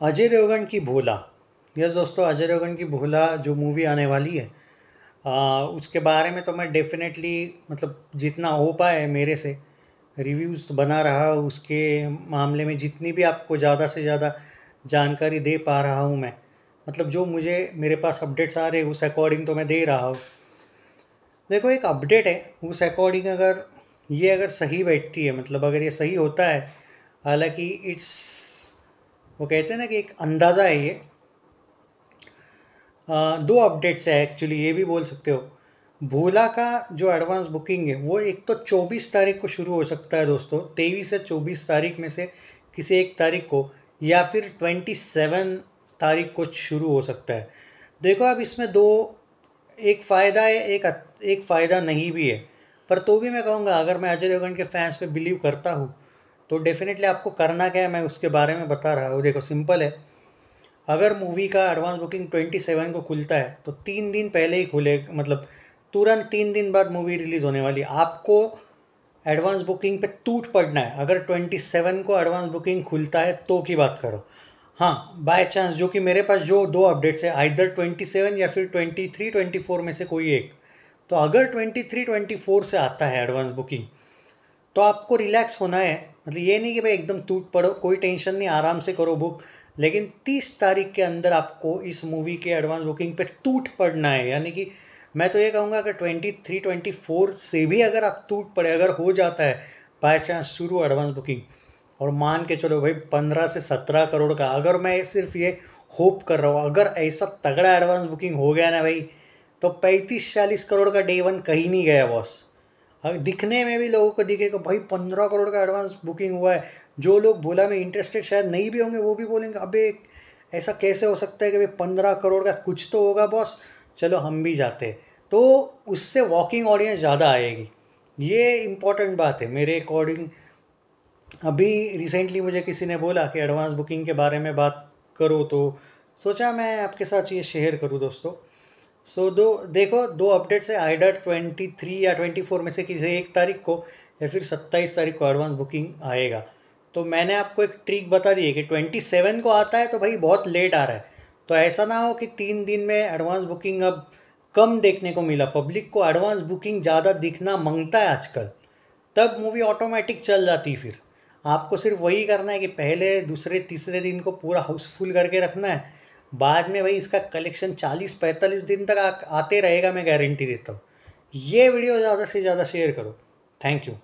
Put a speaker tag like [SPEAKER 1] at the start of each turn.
[SPEAKER 1] अजय देवगन की भोला। यस दोस्तों अजय देवगन की भोला जो मूवी आने वाली है आ, उसके बारे में तो मैं डेफिनेटली मतलब जितना हो पाए मेरे से रिव्यूज़ तो बना रहा हूँ उसके मामले में जितनी भी आपको ज़्यादा से ज़्यादा जानकारी दे पा रहा हूँ मैं मतलब जो मुझे मेरे पास अपडेट्स आ रहे हैं उस अकॉर्डिंग तो मैं दे रहा हूँ। देखो एक अपडेट है उस अकॉर्डिंग अगर ये अगर सही बैठती है मतलब अगर ये सही होता है हालाँकि इट्स वो कहते हैं ना कि एक अंदाज़ा है ये। आ, दो अपडेट्स है एक्चुअली ये भी बोल सकते हो। भोला का जो एडवांस बुकिंग है वो एक तो चौबीस तारीख को शुरू हो सकता है दोस्तों। तेईस से चौबीस तारीख में से किसी एक तारीख को या फिर ट्वेंटी सेवन तारीख को शुरू हो सकता है। देखो अब इसमें दो एक फ़ायदा है एक एक फ़ायदा नहीं भी है। पर तो भी मैं कहूँगा अगर मैं अजय देवगन के फैंस पे बिलीव करता हूँ तो डेफिनेटली आपको करना क्या है, मैं उसके बारे में बता रहा हूँ। देखो सिंपल है। अगर मूवी का एडवांस बुकिंग ट्वेंटी सेवन को खुलता है तो तीन दिन पहले ही खुले मतलब तुरंत तीन दिन बाद मूवी रिलीज़ होने वाली। आपको एडवांस बुकिंग पे टूट पड़ना है। अगर ट्वेंटी सेवन को एडवांस बुकिंग खुलता है तो की बात करो। हाँ बाय चांस जो कि मेरे पास जो दो अपडेट्स है आइधर ट्वेंटी सेवन या फिर ट्वेंटी थ्री ट्वेंटी फोर में से कोई एक। तो अगर ट्वेंटी थ्री ट्वेंटी फोर से आता है एडवांस बुकिंग तो आपको रिलैक्स होना है। मतलब ये नहीं कि भाई एकदम टूट पड़ो, कोई टेंशन नहीं, आराम से करो बुक लेकिन तीस तारीख के अंदर आपको इस मूवी के एडवांस बुकिंग पे टूट पड़ना है। यानी कि मैं तो ये कहूँगा कि ट्वेंटी थ्री ट्वेंटी फोर से भी अगर आप टूट पड़े, अगर हो जाता है बाई चांस शुरू एडवांस बुकिंग और मान के चलो भाई, पंद्रह से सत्रह करोड़ का, अगर मैं सिर्फ़ ये होप कर रहा हूँ, अगर ऐसा तगड़ा एडवांस बुकिंग हो गया ना भाई तो पैंतीस, चालीस करोड़ का डे वन कहीं नहीं गया बॉस दिखने में भी लोगों को दिखे कि भाई पंद्रह करोड़ का एडवांस बुकिंग हुआ है। जो लोग बोला में इंटरेस्टेड शायद नहीं भी होंगे, वो भी बोलेंगे, अबे, ऐसा कैसे हो सकता है कि भाई पंद्रह करोड़ का कुछ तो होगा बॉस चलो, हम भी जाते तो उससे वॉकिंग ऑडियंस ज़्यादा आएगी। ये इंपॉर्टेंट बात है। मेरे अकॉर्डिंग अभी रिसेंटली मुझे किसी ने बोला कि एडवांस बुकिंग के बारे में बात करो तो सोचा मैं आपके साथ ये शेयर करूँ दोस्तों। सो so, दो देखो दो अपडेट्स है आइडर ट्वेंटी थ्री या ट्वेंटी फोर में से किसी एक तारीख को या फिर सत्ताईस तारीख को एडवांस बुकिंग आएगा। तो मैंने आपको एक ट्रिक बता दी है कि ट्वेंटी सेवन को आता है तो भाई बहुत लेट आ रहा है। तो ऐसा ना हो कि तीन दिन में एडवांस बुकिंग अब कम देखने को मिला। पब्लिक को एडवांस बुकिंग ज़्यादा दिखना माँगता है आजकल। तब मूवी ऑटोमेटिक चल जाती फिर। आपको सिर्फ़ वही करना है कि पहले दूसरे तीसरे दिन को पूरा हाउसफुल करके रखना है। बाद में भाई इसका कलेक्शन चालीस पैंतालीस दिन तक आ, आते रहेगा मैं गारंटी देता हूँ। ये वीडियो ज़्यादा से ज़्यादा शेयर करो। Thank you